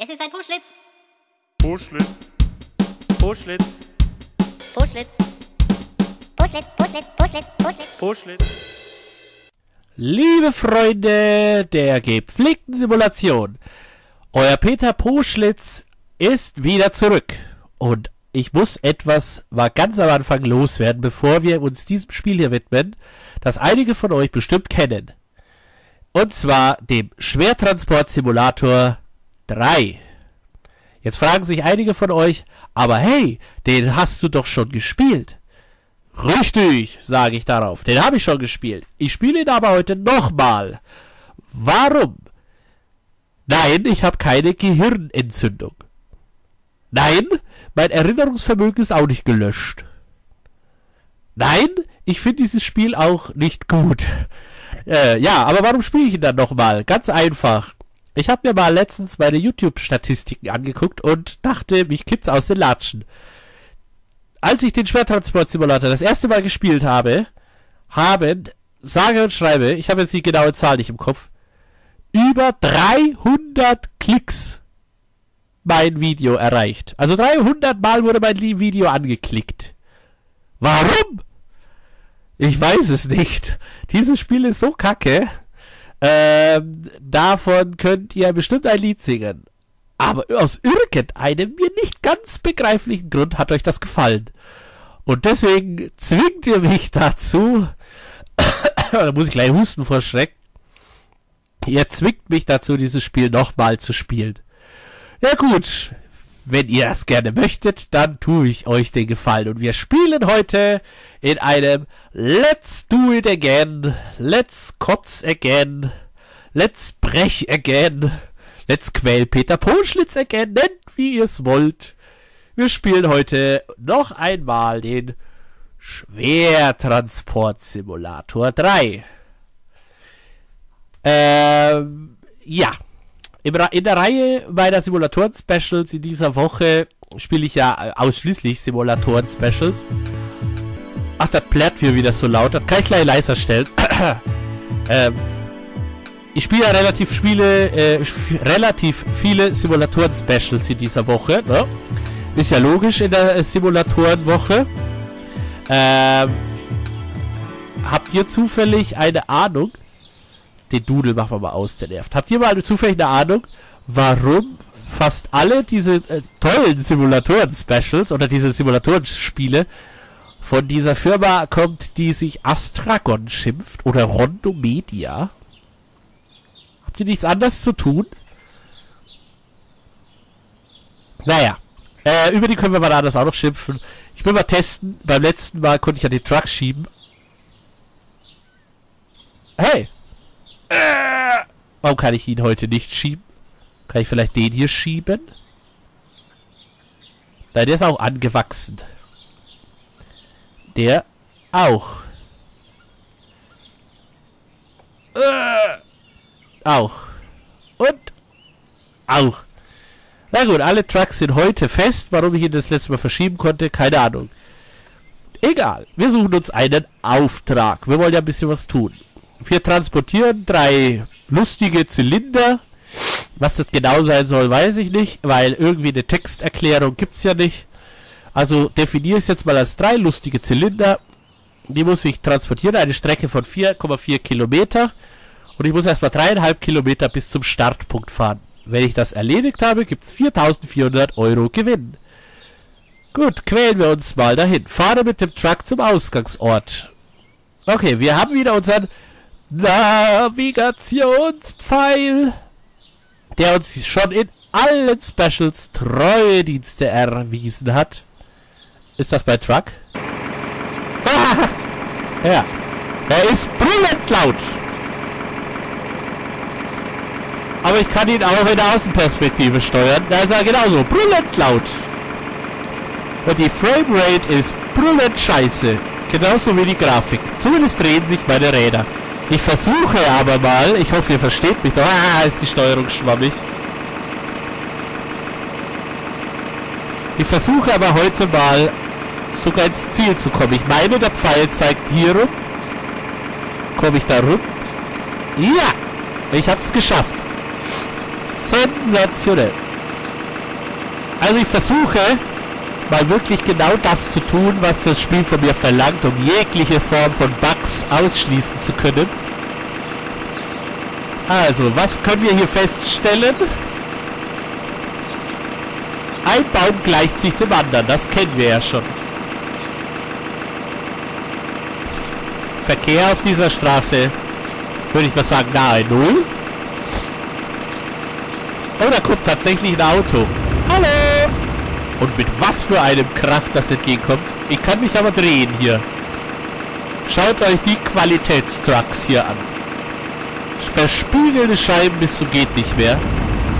Es ist ein Puschlitz. Puschlitz. Puschlitz. Puschlitz. Puschlitz, Puschlitz, Puschlitz, Puschlitz. Puschlitz. Liebe Freunde der gepflegten Simulation, euer Peter Poschlitz ist wieder zurück. Und ich muss etwas mal ganz am Anfang loswerden, bevor wir uns diesem Spiel hier widmen, das einige von euch bestimmt kennen. Und zwar dem Schwertransport-Simulator 3. Jetzt fragen sich einige von euch, aber hey, den hast du doch schon gespielt. Richtig, sage ich darauf. Den habe ich schon gespielt. Ich spiele ihn aber heute nochmal. Warum? Nein, ich habe keine Gehirnentzündung. Nein, mein Erinnerungsvermögen ist auch nicht gelöscht. Nein, ich finde dieses Spiel auch nicht gut. Äh, ja, aber warum spiele ich ihn dann nochmal? Ganz einfach. Ich habe mir mal letztens meine YouTube-Statistiken angeguckt und dachte, mich kippt's aus den Latschen. Als ich den Schwertransport-Simulator das erste Mal gespielt habe, haben, sage und schreibe, ich habe jetzt die genaue Zahl nicht im Kopf, über 300 Klicks mein Video erreicht. Also 300 Mal wurde mein Video angeklickt. Warum? Ich weiß es nicht. Dieses Spiel ist so kacke. Ähm, davon könnt ihr bestimmt ein Lied singen. Aber aus irgendeinem mir nicht ganz begreiflichen Grund hat euch das gefallen. Und deswegen zwingt ihr mich dazu, da muss ich gleich husten vor Schreck, ihr zwingt mich dazu, dieses Spiel nochmal zu spielen. Ja gut, wenn ihr das gerne möchtet, dann tue ich euch den Gefallen. Und wir spielen heute in einem Let's Do It Again, Let's Kotz Again, Let's Brech Again, Let's Quell Peter Pohlschlitz Again, nennt wie ihr es wollt. Wir spielen heute noch einmal den Schwertransport-Simulator 3. Ähm, ja. In der Reihe meiner Simulatoren-Specials in dieser Woche spiele ich ja ausschließlich Simulatoren-Specials. Ach, das plärt hier wieder so laut. Das kann ich gleich leiser stellen. ähm, ich spiele ja relativ viele, äh, relativ viele Simulatoren-Specials in dieser Woche. Ne? Ist ja logisch in der Simulatoren-Woche. Ähm, habt ihr zufällig eine Ahnung? Den Dudel machen wir mal aus, der nervt. Habt ihr mal zufällig eine Ahnung, warum fast alle diese äh, tollen Simulatoren-Specials oder diese Simulatoren-Spiele von dieser Firma kommt, die sich Astragon schimpft oder Rondo Media? Habt ihr nichts anderes zu tun? Naja. Äh, über die können wir mal anders auch noch schimpfen. Ich will mal testen. Beim letzten Mal konnte ich ja den Truck schieben. Hey! Äh, warum kann ich ihn heute nicht schieben? Kann ich vielleicht den hier schieben? Nein, der ist auch angewachsen. Der auch. Äh, auch. Und auch. Na gut, alle Trucks sind heute fest. Warum ich ihn das letzte Mal verschieben konnte, keine Ahnung. Egal. Wir suchen uns einen Auftrag. Wir wollen ja ein bisschen was tun. Wir transportieren drei lustige Zylinder. Was das genau sein soll, weiß ich nicht, weil irgendwie eine Texterklärung gibt es ja nicht. Also definiere ich es jetzt mal als drei lustige Zylinder. Die muss ich transportieren, eine Strecke von 4,4 Kilometer. Und ich muss erstmal dreieinhalb Kilometer bis zum Startpunkt fahren. Wenn ich das erledigt habe, gibt es 4400 Euro Gewinn. Gut, quälen wir uns mal dahin. Fahre mit dem Truck zum Ausgangsort. Okay, wir haben wieder unseren Navigationspfeil, der uns schon in allen Specials treue Dienste erwiesen hat. Ist das mein Truck? ja. Er ist brüllend laut. Aber ich kann ihn auch in der Außenperspektive steuern. Da ist er genauso brüllend laut. Und die Framerate ist brüllend scheiße. Genauso wie die Grafik. Zumindest drehen sich meine Räder. Ich versuche aber mal, ich hoffe ihr versteht mich doch. Ah, ist die Steuerung schwammig. Ich versuche aber heute mal sogar ins Ziel zu kommen. Ich meine, der Pfeil zeigt hier rum. Komme ich da rum? Ja! Ich hab's geschafft. Sensationell. Also ich versuche mal wirklich genau das zu tun, was das Spiel von mir verlangt, um jegliche Form von Bugs ausschließen zu können. Also, was können wir hier feststellen? Ein Baum gleicht sich dem anderen, das kennen wir ja schon. Verkehr auf dieser Straße, würde ich mal sagen, nahe Null. Oh, da kommt tatsächlich ein Auto. Und mit was für einem Krach das entgegenkommt. Ich kann mich aber drehen hier. Schaut euch die Qualitätstrucks hier an. Verspiegelte Scheiben bis zum geht nicht mehr.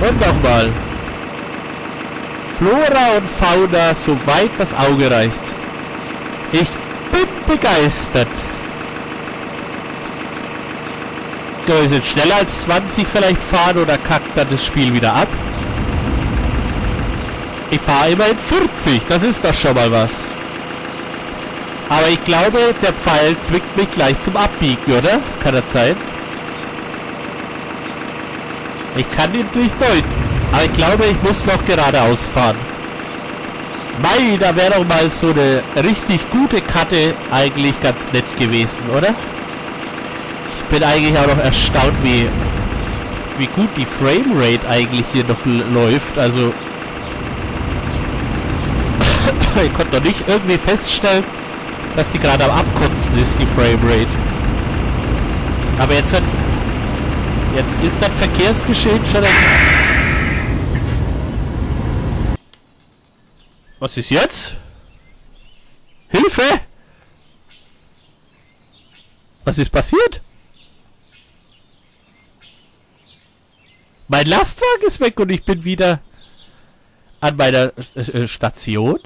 Und nochmal. Flora und Fauna, soweit das Auge reicht. Ich bin begeistert. Können wir jetzt schneller als 20 vielleicht fahren oder kackt dann das Spiel wieder ab? Ich fahre immerhin 40, das ist doch schon mal was. Aber ich glaube, der Pfeil zwickt mich gleich zum Abbiegen, oder? Kann das sein? Ich kann ihn nicht deuten. Aber ich glaube, ich muss noch geradeaus fahren. Mei, da wäre doch mal so eine richtig gute Karte eigentlich ganz nett gewesen, oder? Ich bin eigentlich auch noch erstaunt, wie, wie gut die Framerate eigentlich hier noch läuft. Also, ich konnte noch nicht irgendwie feststellen, dass die gerade am Abkotzen ist, die Framerate. Aber jetzt hat, jetzt ist das Verkehrsgeschehen schon... Was ist jetzt? Hilfe! Was ist passiert? Mein Lastwagen ist weg und ich bin wieder an meiner äh, Station.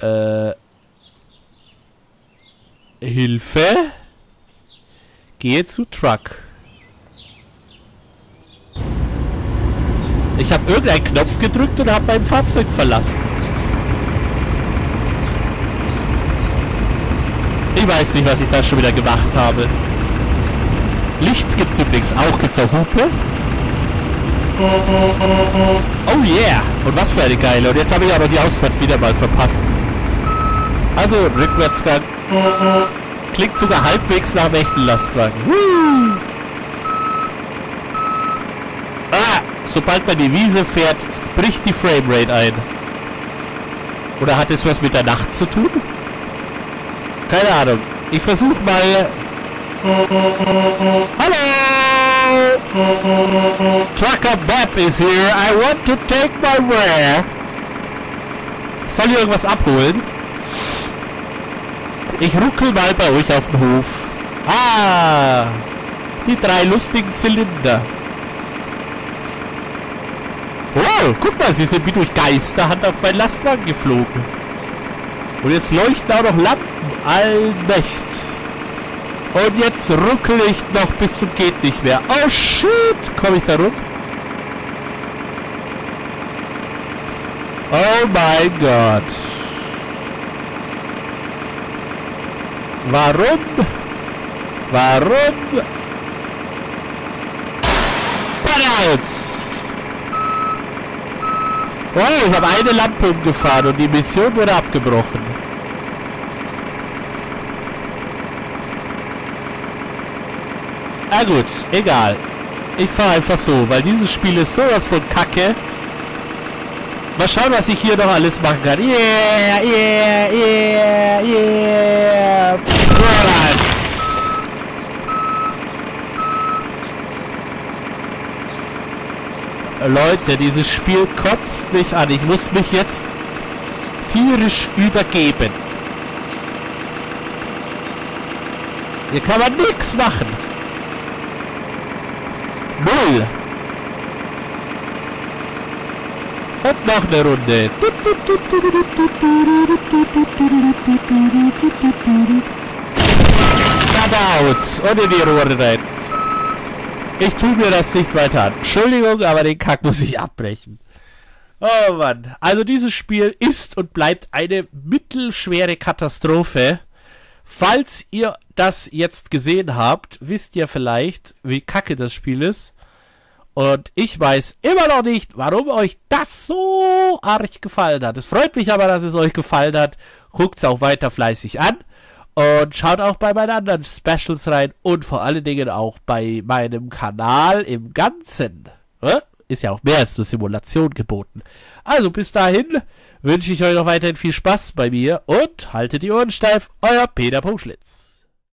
Äh. Hilfe. Gehe zu Truck. Ich habe irgendeinen Knopf gedrückt und habe mein Fahrzeug verlassen. Ich weiß nicht, was ich da schon wieder gemacht habe. Licht gibt es übrigens auch. Gibt es auch Hupe? Oh yeah! Und was für eine geile. Und jetzt habe ich aber die Ausfahrt wieder mal verpasst. Also, Rückwärtsgang. Klingt sogar halbwegs nach einem echten Lastwagen. Ah! Sobald man die Wiese fährt, bricht die Framerate ein. Oder hat es was mit der Nacht zu tun? Keine Ahnung. Ich versuche mal... Hallo! Trucker Bob is here. I want to take my ware. Soll ich irgendwas abholen? Ich ruckel mal bei euch auf den Hof. Ah! Die drei lustigen Zylinder. Oh, guck mal, sie sind wie durch Geisterhand auf meinen Lastwagen geflogen. Und jetzt leuchten auch noch Lampen. Allmächt. Und jetzt ruckel ich noch bis zum geht nicht mehr. Oh shit, komme ich da rum? Oh mein Gott. Warum? Warum? Burnouts! Wow, ich habe eine Lampe umgefahren und die Mission wurde abgebrochen. Na gut, egal. Ich fahre einfach so, weil dieses Spiel ist sowas von Kacke. Mal schauen, was ich hier noch alles machen kann. Yeah, yeah, yeah. Leute, dieses Spiel kotzt mich an. Ich muss mich jetzt tierisch übergeben. Hier kann man nichts machen. Null. Und noch eine Runde. Geradeaus. Und in die Rohre rein. Ich tue mir das nicht weiter an. Entschuldigung, aber den Kack muss ich abbrechen. Oh Mann. Also dieses Spiel ist und bleibt eine mittelschwere Katastrophe. Falls ihr das jetzt gesehen habt, wisst ihr vielleicht, wie kacke das Spiel ist. Und ich weiß immer noch nicht, warum euch das so arg gefallen hat. Es freut mich aber, dass es euch gefallen hat. Guckt es auch weiter fleißig an. Und schaut auch bei meinen anderen Specials rein. Und vor allen Dingen auch bei meinem Kanal im Ganzen. Ist ja auch mehr als nur Simulation geboten. Also bis dahin wünsche ich euch noch weiterhin viel Spaß bei mir und haltet die Ohren steif. Euer Peter Puschlitz.